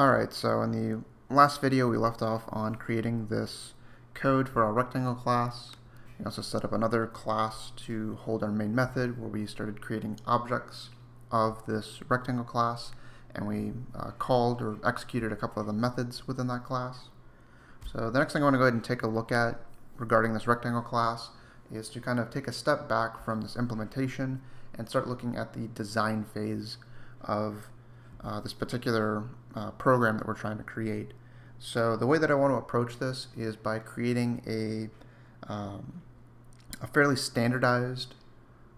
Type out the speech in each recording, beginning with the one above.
Alright, so in the last video we left off on creating this code for our rectangle class. We also set up another class to hold our main method where we started creating objects of this rectangle class and we uh, called or executed a couple of the methods within that class. So the next thing I want to go ahead and take a look at regarding this rectangle class is to kind of take a step back from this implementation and start looking at the design phase of uh, this particular uh, program that we're trying to create. So the way that I want to approach this is by creating a, um, a fairly standardized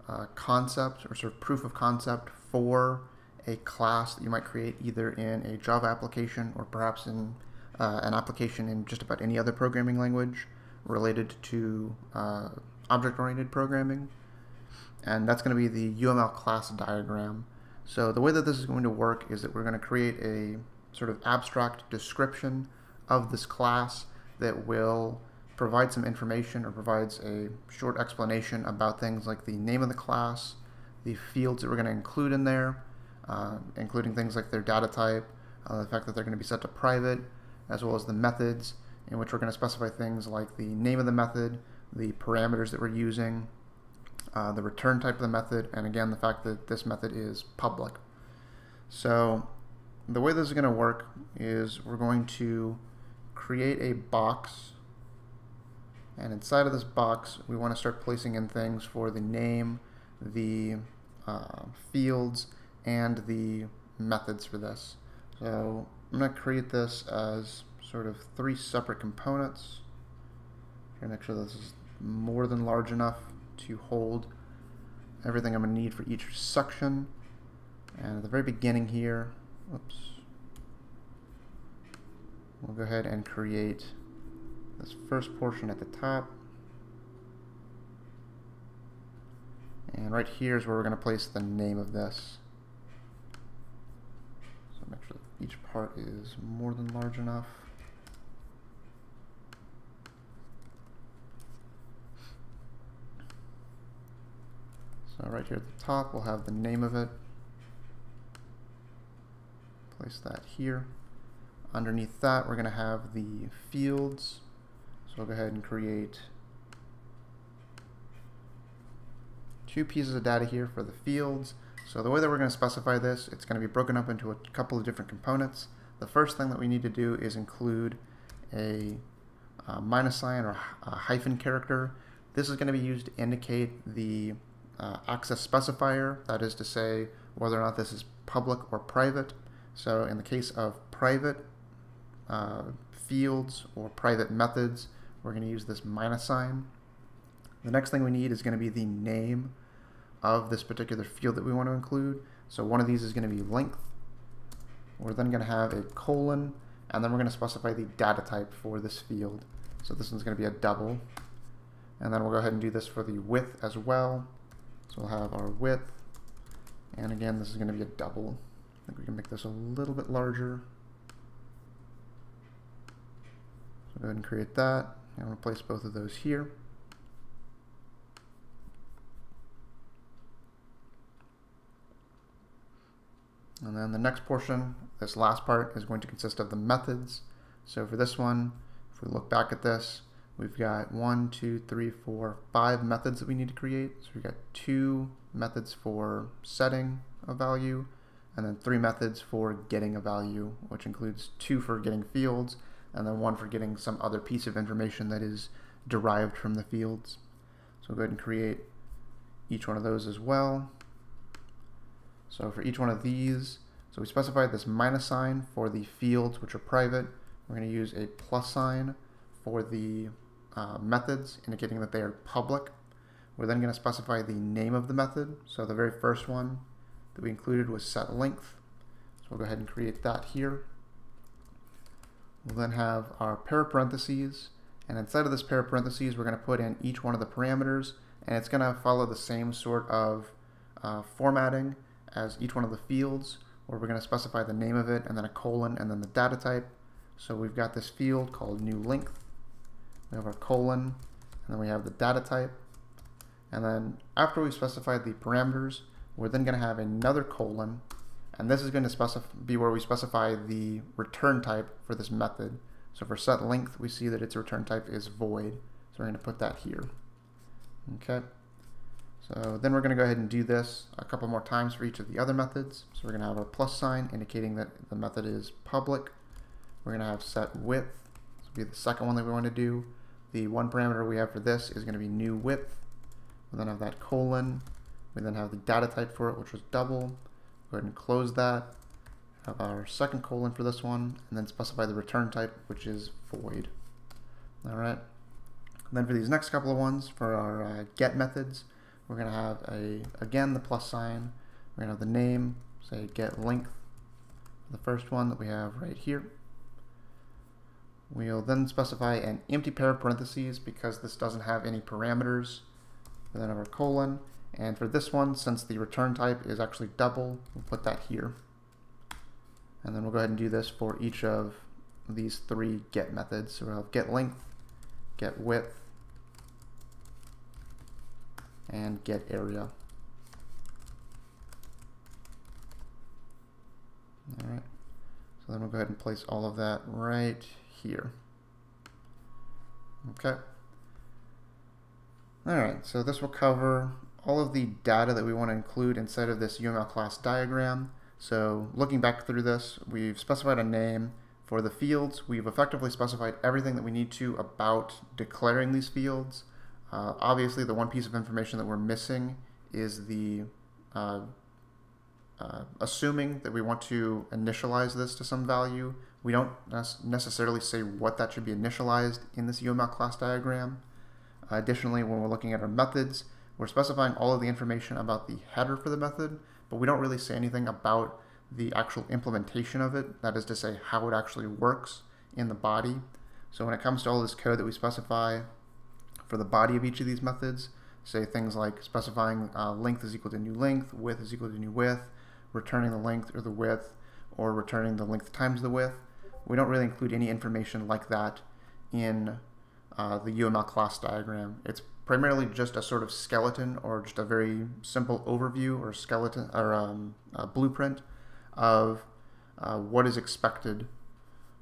uh, concept or sort of proof of concept for a class that you might create either in a Java application or perhaps in uh, an application in just about any other programming language related to uh, object-oriented programming. And that's going to be the UML class diagram. So the way that this is going to work is that we're going to create a sort of abstract description of this class that will provide some information or provides a short explanation about things like the name of the class, the fields that we're going to include in there, uh, including things like their data type, uh, the fact that they're going to be set to private, as well as the methods in which we're going to specify things like the name of the method, the parameters that we're using, uh, the return type of the method, and again the fact that this method is public. So the way this is going to work is we're going to create a box and inside of this box we want to start placing in things for the name, the uh, fields, and the methods for this. So I'm going to create this as sort of three separate components. Make sure this is more than large enough to hold everything I'm going to need for each section. And at the very beginning here, oops, we'll go ahead and create this first portion at the top. And right here is where we're going to place the name of this. So make sure each part is more than large enough. So right here at the top, we'll have the name of it. Place that here. Underneath that, we're going to have the fields. So I'll go ahead and create two pieces of data here for the fields. So the way that we're going to specify this, it's going to be broken up into a couple of different components. The first thing that we need to do is include a, a minus sign or a hyphen character. This is going to be used to indicate the uh, access specifier, that is to say whether or not this is public or private. So in the case of private uh, fields or private methods, we're going to use this minus sign. The next thing we need is going to be the name of this particular field that we want to include. So one of these is going to be length. We're then going to have a colon, and then we're going to specify the data type for this field. So this one's going to be a double. And then we'll go ahead and do this for the width as well. So we'll have our width, and again, this is going to be a double. I think we can make this a little bit larger. So go ahead and create that. I'm going place both of those here. And then the next portion, this last part, is going to consist of the methods. So for this one, if we look back at this, we've got one, two, three, four, five methods that we need to create. So we've got two methods for setting a value, and then three methods for getting a value, which includes two for getting fields, and then one for getting some other piece of information that is derived from the fields. So we'll go ahead and create each one of those as well. So for each one of these, so we specified this minus sign for the fields which are private. We're going to use a plus sign for the uh, methods indicating that they are public. We're then going to specify the name of the method. So the very first one that we included was set length. So we'll go ahead and create that here. We'll then have our pair parentheses. and inside of this pair of parentheses, we're going to put in each one of the parameters, and it's going to follow the same sort of uh, formatting as each one of the fields, where we're going to specify the name of it, and then a colon, and then the data type. So we've got this field called new length. We have our colon, and then we have the data type. And then after we specified the parameters, we're then going to have another colon, And this is going to be where we specify the return type for this method. So for set length, we see that its return type is void. So we're going to put that here. Okay. So then we're going to go ahead and do this a couple more times for each of the other methods. So we're going to have our plus sign indicating that the method is public. We're going to have set width. This will be the second one that we want to do. The one parameter we have for this is going to be new width. We then have that colon. We then have the data type for it, which was double. Go ahead and close that. Have our second colon for this one, and then specify the return type, which is void. All right. And then for these next couple of ones, for our uh, get methods, we're going to have a again the plus sign. We're going to have the name, say get length. The first one that we have right here. We'll then specify an empty pair of parentheses because this doesn't have any parameters. And then our colon. And for this one, since the return type is actually double, we'll put that here. And then we'll go ahead and do this for each of these three get methods. So we'll have get length, get width, and get area. All right. So then we'll go ahead and place all of that right here. Okay. All right, so this will cover all of the data that we want to include inside of this UML class diagram. So looking back through this, we've specified a name for the fields. We've effectively specified everything that we need to about declaring these fields. Uh, obviously, the one piece of information that we're missing is the uh, uh, assuming that we want to initialize this to some value. We don't necessarily say what that should be initialized in this UML class diagram. additionally, when we're looking at our methods, we're specifying all of the information about the header for the method, but we don't really say anything about the actual implementation of it, that is to say how it actually works in the body. So when it comes to all this code that we specify for the body of each of these methods, say things like specifying uh, length is equal to new length, width is equal to new width, returning the length or the width, or returning the length times the width. We don't really include any information like that in uh, the UML class diagram. It's primarily just a sort of skeleton or just a very simple overview or skeleton or um, blueprint of uh, what is expected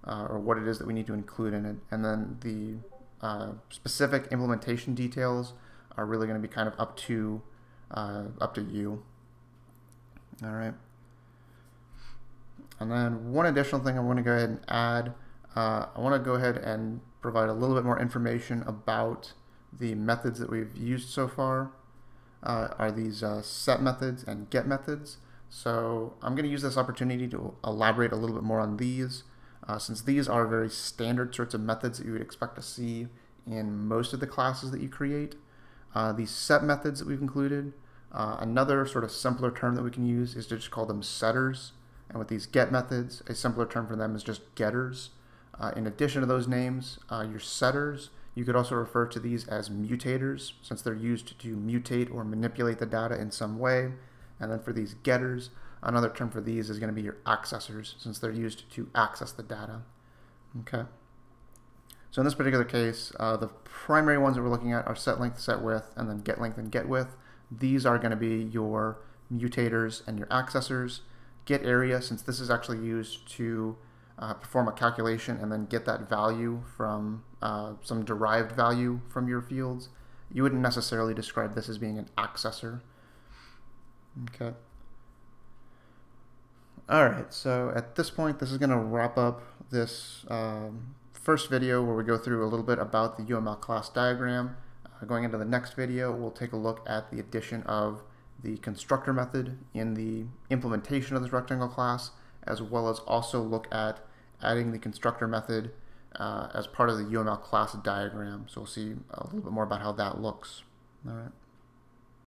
uh, or what it is that we need to include in it. And then the uh, specific implementation details are really going to be kind of up to uh, up to you. All right. And then one additional thing I want to go ahead and add, uh, I want to go ahead and provide a little bit more information about the methods that we've used so far. Uh, are these uh, set methods and get methods. So I'm going to use this opportunity to elaborate a little bit more on these. Uh, since these are very standard sorts of methods that you would expect to see in most of the classes that you create. Uh, these set methods that we've included, uh, another sort of simpler term that we can use is to just call them setters. And with these get methods, a simpler term for them is just getters. Uh, in addition to those names, uh, your setters, you could also refer to these as mutators, since they're used to mutate or manipulate the data in some way. And then for these getters, Another term for these is going to be your accessors, since they're used to access the data. Okay. So in this particular case, uh, the primary ones that we're looking at are set length, set width, and then get length and get width. These are going to be your mutators and your accessors. Get area, since this is actually used to uh, perform a calculation and then get that value from uh, some derived value from your fields. You wouldn't necessarily describe this as being an accessor. Okay. All right, so at this point, this is going to wrap up this um, first video where we go through a little bit about the UML class diagram. Uh, going into the next video, we'll take a look at the addition of the constructor method in the implementation of this rectangle class, as well as also look at adding the constructor method uh, as part of the UML class diagram. So we'll see a little bit more about how that looks. All right.